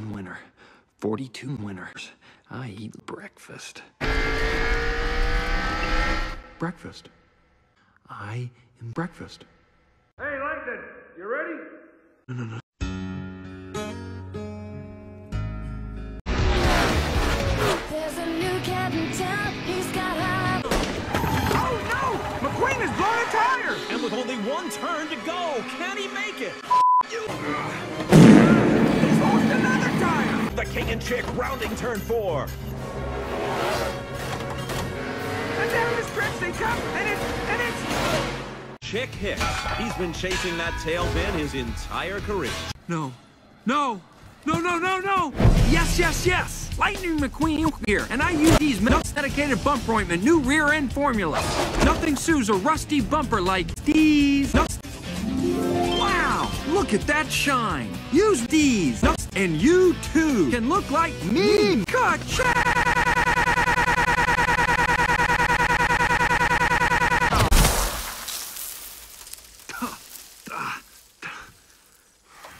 one winner, 42 winners. I eat breakfast. Breakfast. I am breakfast. Hey, Langdon, you ready? No, no, no. There's a new cat in town. He's got high. Oh no! McQueen is blowing a tire! And with only one turn to go, can he make it? He's lost another chick rounding turn four. And down the stretch they come, and it's, and it's... Chick Hicks. He's been chasing that tail bin his entire career. No. No. No, no, no, no! Yes, yes, yes! Lightning McQueen here, and I use these Nuts Dedicated Bumper Ointment new rear end formula. Nothing sues a rusty bumper like these nuts. Look at that shine! Use these and you too can look like me!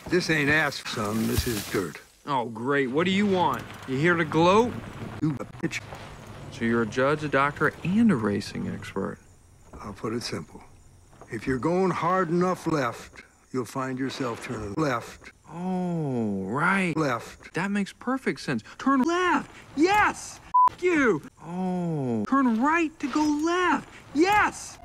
This ain't ask, son. This is dirt. Oh, great. What do you want? You here to gloat? You a bitch. So you're a judge, a doctor, and a racing expert. I'll put it simple. If you're going hard enough left, you'll find yourself turning left, Oh, right. left. That makes perfect sense. Turn left. Yes. F- you. Oh. Turn right to go left. Yes.